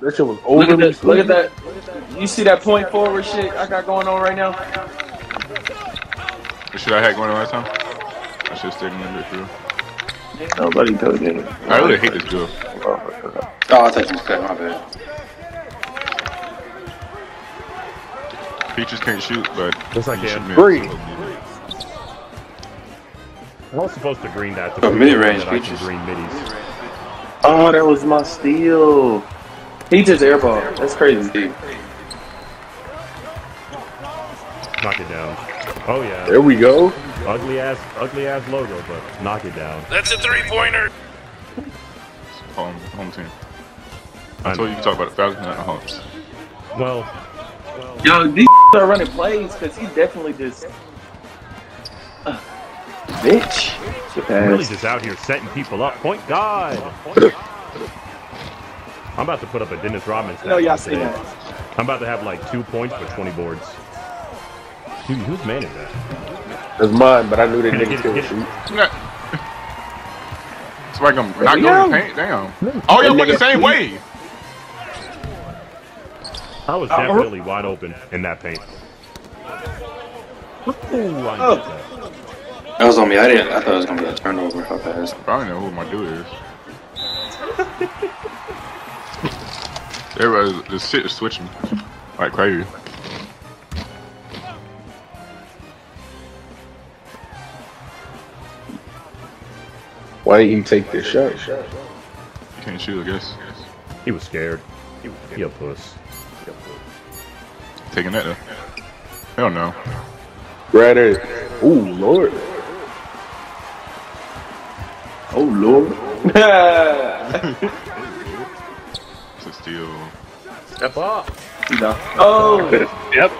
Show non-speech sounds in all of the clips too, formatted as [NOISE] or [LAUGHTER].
That shit was Look at overly that. Look at that. You see that point forward shit I got going on right now? The shit I had going on last time. I should have stayed in the bit through. Nobody told you. I really hate this girl. Oh, I thought you was cut. My bad. Peaches can't shoot, but Yes, I you can. should miss. Green. I was supposed to green that to Oh, mid-range that I can green middies. Oh, that was my steal. He just airball. That's crazy. Knock it down. Oh yeah. There we go. Ugly ass, ugly ass logo, but knock it down. That's a three pointer. Home, home team. I told you you could talk about the Falcons, not the Hawks. Well, Yo, these [LAUGHS] are running plays because he definitely just. Uh, bitch. Really just out here setting people up. Point God. I'm about to put up a Dennis Rodman. I know y'all stat seen today. that. I'm about to have like two points for 20 boards. Dude, whose man is that? That's mine, but I knew that Get it, nigga get it, couldn't get it. shoot. It's like I'm not going to paint. Damn. Oh, y'all went the same way. I was definitely wide open in that paint. Ooh, I Oh. that. That was on me. I didn't. I thought it was gonna be a turnover if I passed. I don't know who my dude is. Everybody, the shit is switching like crazy. Why didn't he take this shot? You can't shoot, I guess. He was scared. He was scared. He a puss. Taking that though. Hell no. Right eh? there. Ooh, Lord. Oh, Lord. [LAUGHS] It's a. Step up. no. Oh. [LAUGHS] Yep.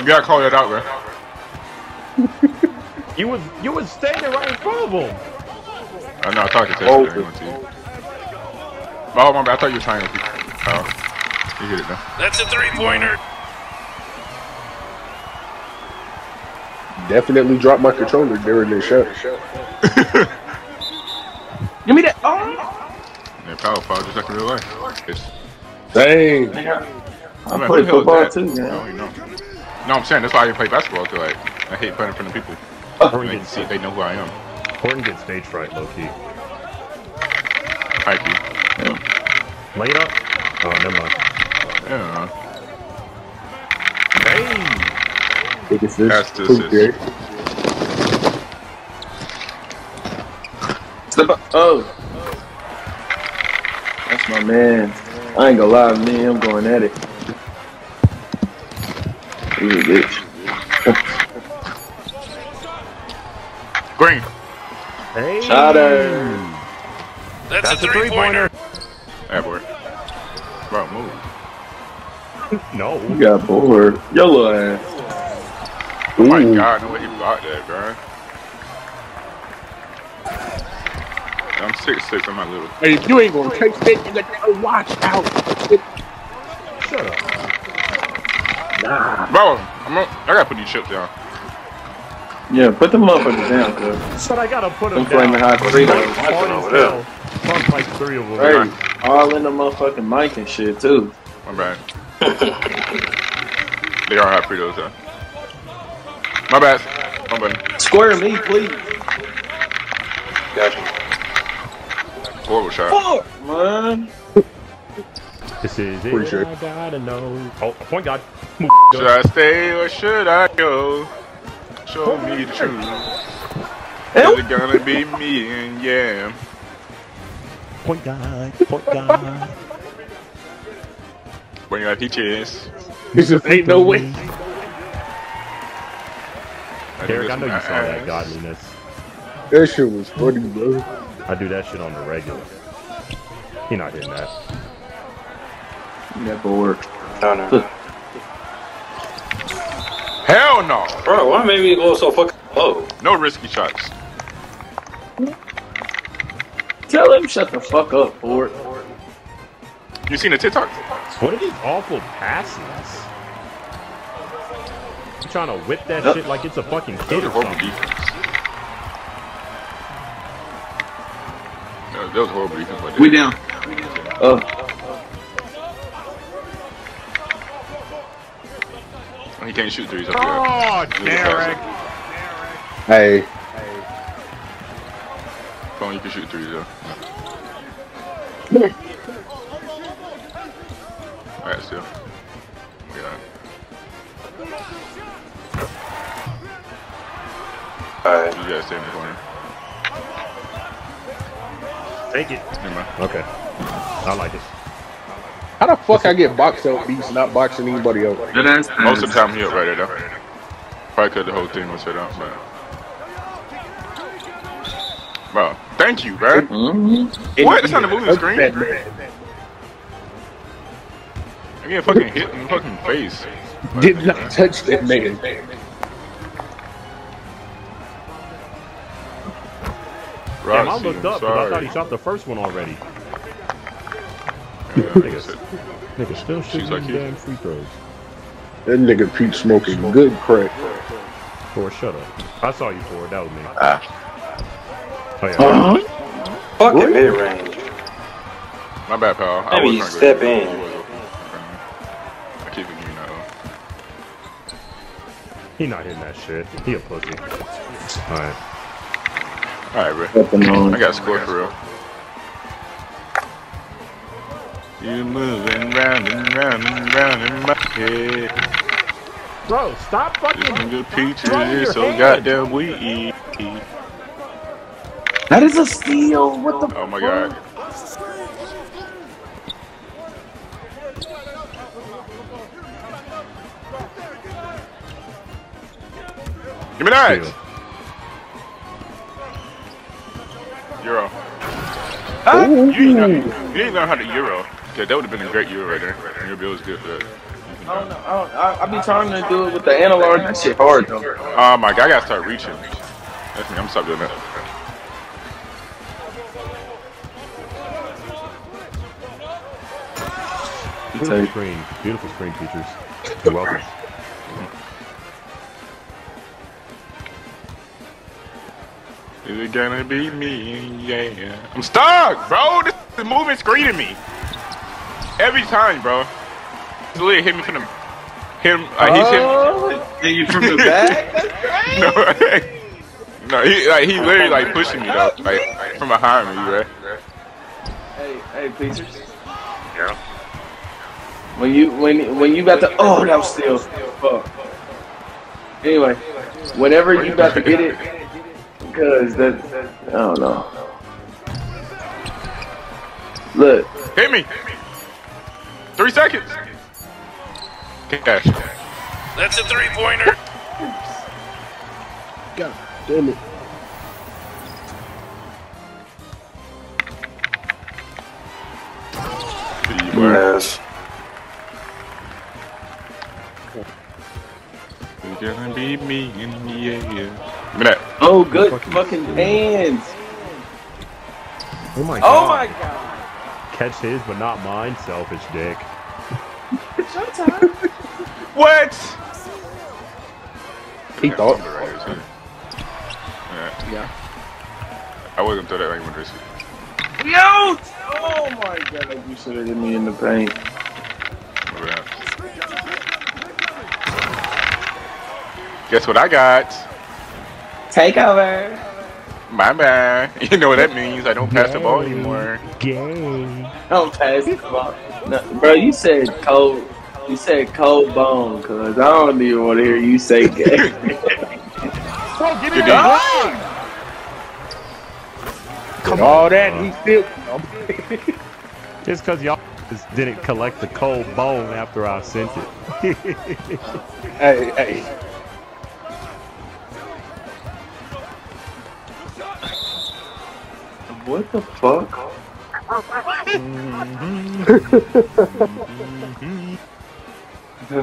You gotta call that out, man. You was you was standing right in front of him. I know, I talked to Oh. Tessa. Oh, to you. Oh, my bad. I thought you were trying to. Oh. You hit it now. That's a three pointer. Definitely dropped my controller during this shot. [LAUGHS] Give me that. Oh. Yeah, power foul just like in real life. It's, Dang. I'm I like, play who the hell is football that? too, No, man. you know. No, I'm saying that's why I didn't play basketball till like I hate playing in front of people. Horton They can gets, see they know who I am. Horton gets stage fright, low key. Hype you. Lay it up. Oh, never mind. Yeah. Hey. Take assist. Pass to assist. Gary. Step up. Oh. That's my man. I ain't gonna lie, me, I'm going at it. Ooh, bitch. [LAUGHS] Green. Hey. Shot her. That's, That's a three pointer. That boy. Bro, move. [LAUGHS] No. You got bored. Your little ass. Oh my Ooh. god, no way he blocked that, bro. Six six. I'm not little. Hey, if you ain't gonna take that, you gotta watch out. Shut up. Bro, I'm on, I gotta put these chips down. Yeah, put them the motherfuckers down, cuz. Said I gotta put him Them flaming down. hot Doritos. Hard as hell. Fuck like three of them. Right. All in the motherfucking mic and shit, too. My bad. they are hot Fritos, though. My bad. My bad. Square me, please. Horrible shot. Fuck, man. This is it. Appreciate I gotta know. Oh, oh point God. Should I stay or should I go? Show me the truth. Is it gonna be me and yeah? Point God. Point God. Bring out peaches. It just ain't no way. Derek, I know you saw that godliness. That shit was funny, bro. I do that shit on the regular. He not hitting that. That bored. No, no. Hell no! Bro, why made me go so fucking low? No risky shots. Tell him shut the fuck up, bored. You seen the TikTok? What are these awful passes? You trying to whip that Yep. shit like it's a fucking kid or horrible something. that was horrible. We down. Oh. He can't shoot threes up here. Oh, Derek. Hey. hey. Come on, you can shoot threes, though. Alright, still. Yeah. Alright. You. Take it. Never mind. Okay. I like it. how the fuck I get boxed out beats not boxing anybody else? Most of the time he up right there though. Probably cause the whole thing was set up, but. Bro, thank you, bro. Mm-hmm. What? That's not the moving Touch screen. that man. I'm getting fucking hit in the fucking face. Did not touch that man. Damn, I looked up because I thought he shot the first one already. Yeah, [LAUGHS] Nigga, nigga still shooting like them damn free throws. That nigga Pete smoking good crack. Or shut up. I saw you for it. That was me. Ah. Oh yeah. Uh-huh. Fucking mid range. My bad, pal. I Maybe was trying to step go- in. I keep thinking that. though. He not hitting that shit. He a pussy. Alright. Alright, bro. I got a score for real. You moving round and round and round in my head. Bro, stop fucking. nigga Throw your peaches so hand. goddamn weak. That is a steal. What the? Oh my god. Give me that! Huh? You didn't, know, you didn't learn how to Euro. Yeah, that would have been a great Euro right there. Your bill was good for that. I don't know. I, don't, I, I be trying to do it with the analog. That shit hard though. Oh my god, I gotta start reaching. That's me, I'm stop doing that. Beautiful screen. Beautiful screen features. You're welcome. Is it gonna be me? Yeah. I'm stuck, bro. This is moving screening me. Every time, bro. He's literally hit me from the him. Like he's hit. Oh, then you from the back. [LAUGHS] No, no, he like he literally like pushing me though, like from behind me, right? hey, hey, Peters. Yeah. When you when when you got the oh that was still fuck. Anyway, whenever you about to get it, because that I don't know. Look, Hit me. Three seconds. Cash. That's a three pointer. God damn it. Yes. It's gonna be me in the air. Give me that. oh good fucking hands. Oh my oh god. Oh my god. Catch his, but not mine. Selfish dick. Showtime. [LAUGHS] What? He thought. Right here, too. Yeah. Yeah. I wasn't throw that like when this. Yo! Oh my god, like you should have hit me in the paint. Guess what I got? Take over. My bad. [LAUGHS] You know what that means. I don't pass the ball anymore. Gay. Don't pass the ball. No, bro, you said cold. You said cold bone, cuz I don't even want to hear you say [LAUGHS] gay. Bro, give me Give that With all that, he still. It's because y'all just didn't collect the cold bone after I sent it. [LAUGHS] hey, hey. What the fuck? [LAUGHS]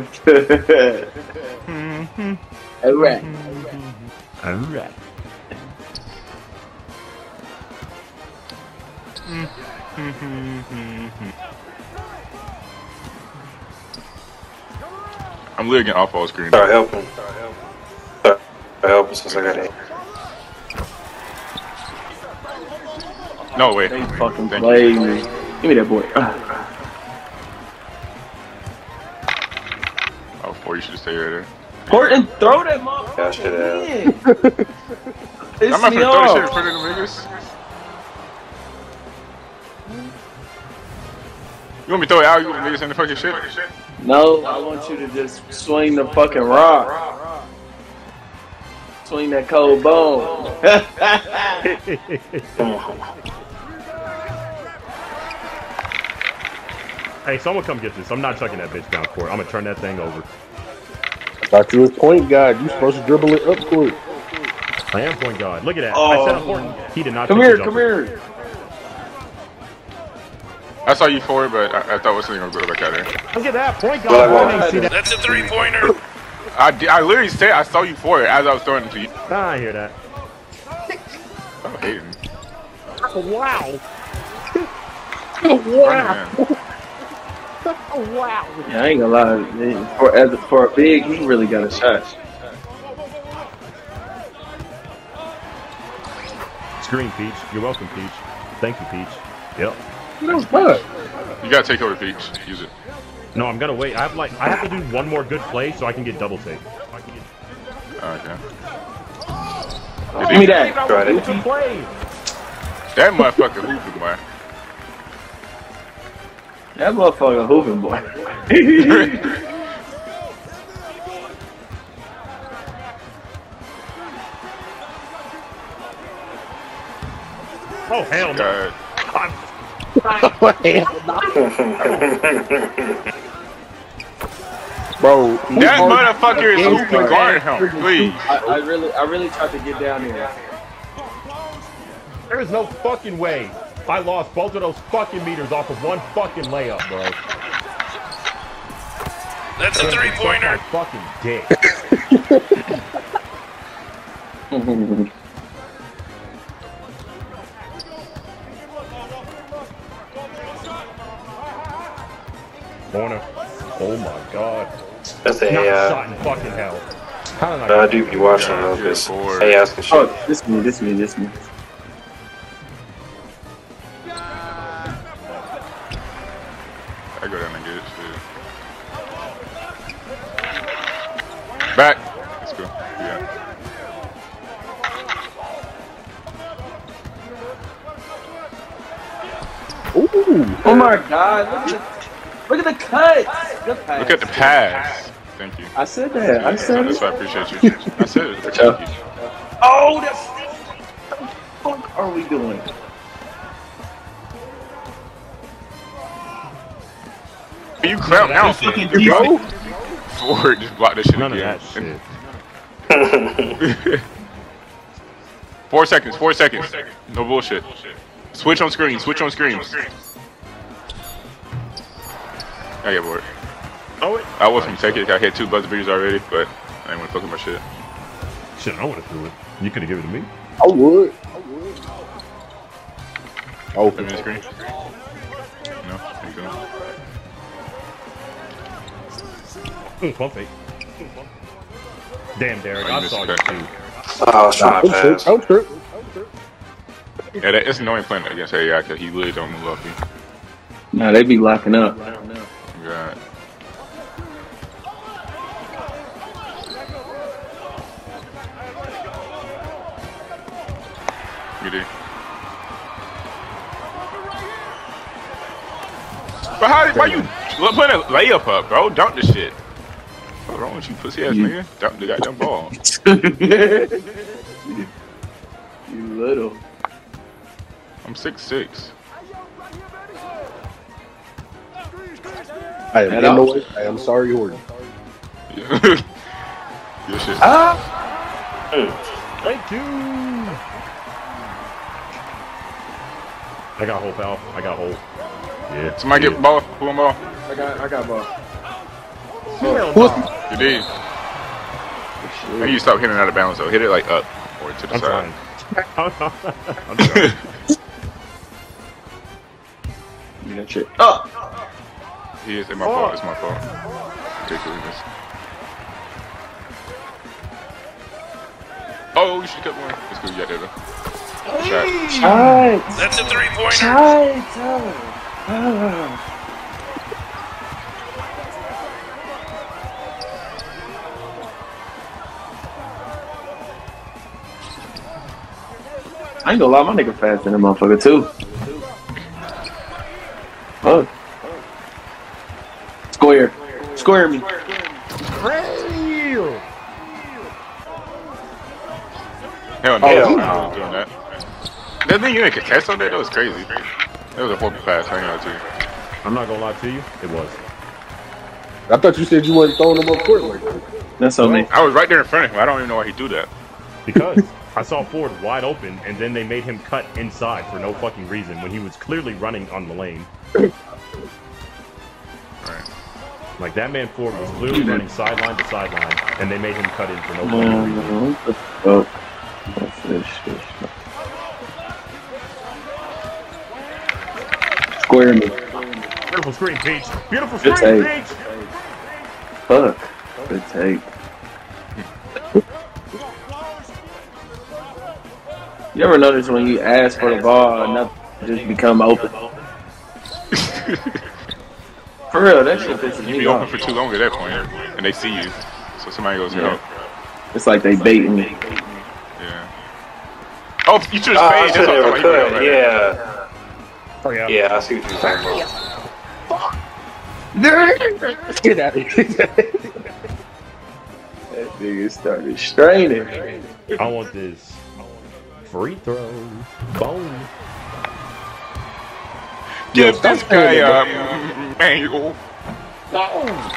Alright. Alright. I'm literally getting off all screen. Start helping. Start helping since I got it. No way. They fucking Thank played you. me. Give me that boy. Ah. Oh, four. You should stay right there. Horton, throw that motherfucker Gosh, it [LAUGHS] in. I'm not me gonna throw this shit in off. front of the niggas. You want me to throw it out? You want niggas in the fucking shit? No, I want you to just swing the fucking rock. Swing that cold bone. [LAUGHS] Hey, someone come get this. I'm not chucking that bitch down court. I'm gonna turn that thing over. Thought you was point guard. You supposed to dribble it up court. I am point guard. Look at that. Oh. I said important. He did not. come here, come jumper. here. I saw you for it, but I, I thought was something gonna go back out there. Look at that point Well, guard. won't. See that. That's a three pointer. I, di- I literally said I saw you for it as I was throwing it to you. Ah, I hear that. I'm hating. Wow. Wow. [LAUGHS] Yeah, I ain't gonna lie. man. For as for a big, he really got a shot. Screen, Peach. You're welcome, Peach. Thank you, Peach. Yep. That was bad. You gotta take over Peach. Use it. No, I'm gonna wait. I have like I have to do one more good play so I can get double take. Okay. Give me that. Good play. That motherfucker hooping, boy. That motherfucker hooping boy. [LAUGHS] Oh hell no. God. [LAUGHS] Bro, That hard- motherfucker is Game hooping start. guard him, please. I, I really, I really tried to get down there. There is no fucking way. I lost both of those fucking meters off of one fucking layup, bro. That's a three-pointer. fucking dick. Corner. Oh my god. That's a Not uh, shot in fucking hell. How did I I do be watching Yeah, though, you're because bored. they asking shit. Oh, this me, this me, this me. God, look at the, look at the cuts. Good pass. Look at the pass. Thank you. I said that. I said that. That's it. why I appreciate you. I said it. [LAUGHS] Thank you. Oh, that's what the fuck are we doing? You clown now. Fucking Bro. Forward, just block this shit None of that shit. [LAUGHS] [LAUGHS] Four seconds. Four seconds. No bullshit. Switch on screen. Switch on screen. I get bored. Oh, it. I was from take it. I hit two buzzer beaters already, but I didn't want to fuck with my shit. Shit, I would have threw it. You could have given it to me. I would. Oh, Let me the screen. No, thank you. Mm, pump fake. Damn, Derek, Oh, I saw the you too. Oh, I was trying to don't trip. pass. Yeah, that, it's annoying playing against AI because he literally don't move off you. Nah, they be locking up. You do. But how? Why you look, put a layup up, bro? Dunk the shit. What's wrong with you, pussy ass nigga? Dunk the goddamn ball. [LAUGHS] you little. I'm six six. I am Head in the way. I am sorry, Horton. Good [LAUGHS] shit. Ah! Thank you. I got hole, pal. I got hole. Yeah. Somebody yeah. get ball. Pull him ball. I got, I got ball. Hell no. You did. I need you stop hitting out of bounds though. Hit it like up or to the I'm side. trying. I'm [LAUGHS] trying. You got shit. Oh! He is in my fault, oh. it's my fault. Ridiculous. Oh, you should get one. Let's go, yeah, it, Hey. That's a three pointer! Oh. [SIGHS] I ain't gonna lie, my nigga fast in the motherfucker too. Square me. Hell no, Hell I no. wasn't doing that. That thing you didn't catch on there, that was crazy. That was a horrible pass, I ain't gonna tell you. I'm not gonna lie to you. It was. I thought you said you wasn't throwing them up court like that. That's on me. I was right there in front of him. I don't even know why he do that. Because [LAUGHS] I saw Ford wide open, and then they made him cut inside for no fucking reason when he was clearly running on the lane. Like that man Ford was clearly mm-hmm. running sideline to sideline, and they made him cut in for no Man, reason. what the fuck? What's this shit? Square me. Beautiful screen, Peach. Beautiful Good screen, take. Peach. Fuck. Good take. You ever notice when you ask for the ball, nothing just become open? [LAUGHS] For real, that shit pisses me off. You be open for too long at that point, and they see you. So somebody goes, Yeah. no. It's like they baiting me. Yeah. Oh, you should have uh, I stayed. should That's what I'm talking about. could. He went over Yeah. Oh yeah. Yeah, I see what you're saying. bro. Get out of here. [LAUGHS] That nigga started straining. I want this free throw. Boom. Give stop this guy saying a that, manual.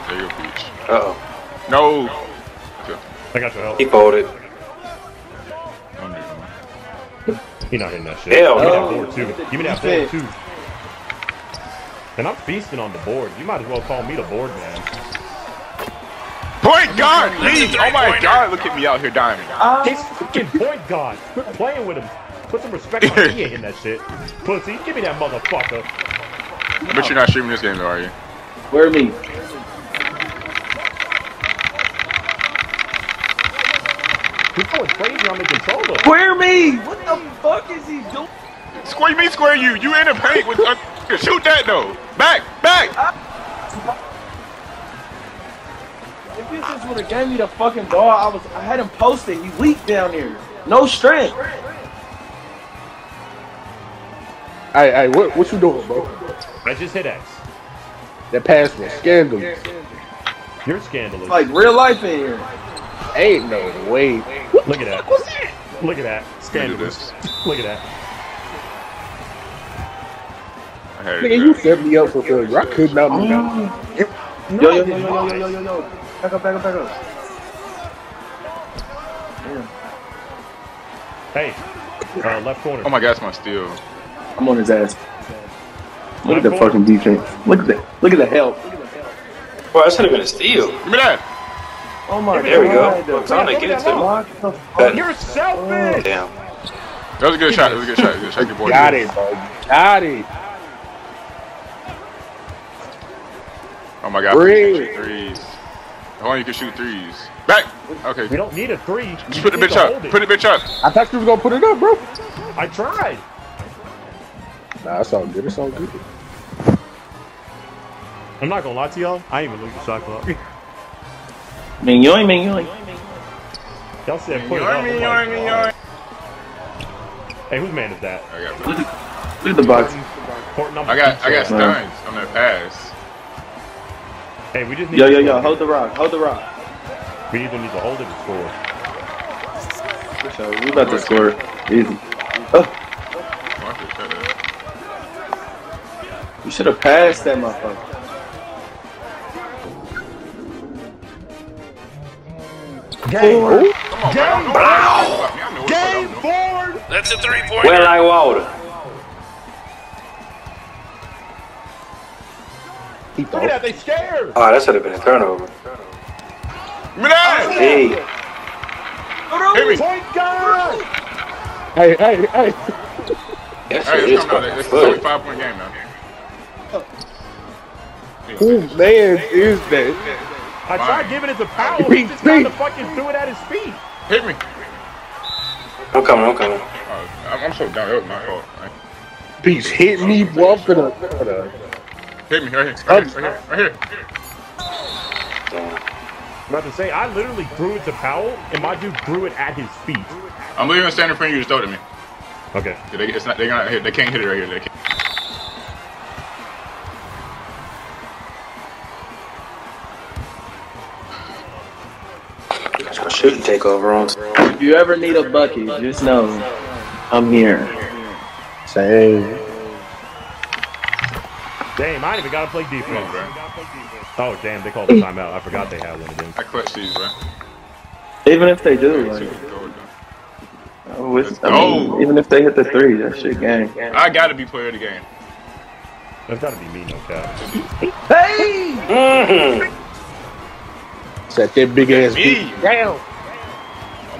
There you go, Peach. Uh-oh. No. I got your help. He folded. Don't do He not hitting that shit. Hell Give me no. that board too. Give me that board too. And I'm feasting on the board. You might as well call me the board man. Point guard, That's a leave. Oh my. God, look at me out here dying. Uh-huh. He's fucking point guard. Quit playing with him. Put some respect on him. He ain't hitting that shit. Pussy, give me that motherfucker. I bet you're not streaming this game though, are you? Where me? He's going crazy on the controller. Where me? What the fuck is he doing? Square me, square you. You in the paint with. Uh, shoot that though. Back, back. If he just would have gave me the fucking ball, I was I had him posted. He weak down there. No strength. Hey, hey, what, what you doing, bro? I just hit X. That pass was scandalous. You're scandalous. It's like real life in here. Ain't no way. Look at that. Look at that. Let me do Scandalous. [LAUGHS] Look at that. I had Nigga, you set me up for failure. I could not move. Yo, yo, yo, yo, yo, yo, yo, yo, yo. Back up, back up, back up. Damn. Hey, uh, left corner. Oh my God, it's my steal. I'm on his ass. Look at the fucking defense. Look at that. Look at the help. Well, that should have been a steal. Give me that. Oh my god. There we go. god. Well, time to get it to him. What the You're selfish. Damn. That was a good shot. That was a good shot. Good shot. Good boy. Got it, bro. Got it. Oh my God, Three. please shoot threes. If only you can shoot threes. Back. Okay. We don't need a three. Just put the bitch up. Put the bitch up. I thought you was gonna put it up, bro. I tried. Nah, it's all good. It's all good. I'm not gonna lie to y'all. I ain't even look at the shot clock. [LAUGHS] Man, yoing, man, yoing. Y'all said put it up. Yoing, I'm yoing, like, yoing. Hey, whose man is that? I got, Look at, look at the box. Court number I got, I got stuns on that pass. Hey, we just need Yo, to yo, score. yo, hold the rock, hold the rock. We either need to hold it or score. For sure. We about to score. Easy. Oh, I should have passed that motherfucker. Game four. Game, four. Game four. That's a three point. Well, I water. Look at that, they scared. Oh, that should have been a turnover. Minaj! Hey. Hit me. Point guard. Hey, hey, hey. That's hey, it's coming out. It's a 25 point game now. Who man is that? I tried Fine. giving it to Powell. He Beat just kind me. of fucking threw it at his feet. Hit me. I'm coming, I'm coming. Oh, I'm, I'm so down. That was my fault. Peace hit me, boy. I'm finna, finna. Hit me right here. Right here. Right here. Right here. Damn. I'm about to say, I literally threw it to Powell, and my dude threw it at his feet. I'm leaving standing in front of you. Just throw it at me. Okay. Yeah, They, it's not. They not hit. They can't hit it right here. They can't. Let's go shoot and take over on. If you ever need a bucket, just know I'm here. Same. Damn, I ain't even gotta play Come on, defense. bro. Oh damn, they called a timeout. I forgot they had one of them. I clutch these, bro. Even if they do, like, Super gold, oh, it's- I mean, oh! even if they hit the three, that shit gang. I gotta be player of the game. That's gotta be me, no cap. Hey! Mm-hmm. Set that big ass Me. beat down.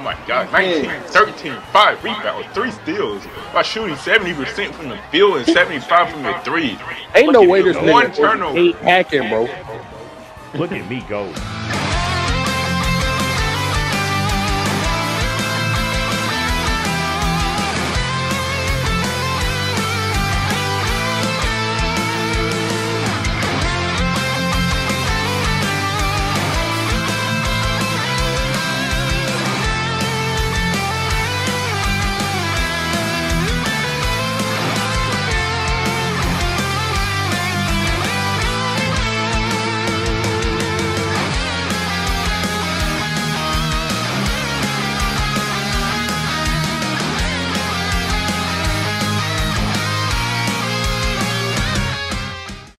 Oh my god, 19, 13, 5 rebounds, 3 steals. By shooting 70% from the field and 75 from the three. Ain't no way this One nigga turnover. ain't hacking, bro. Look at me go.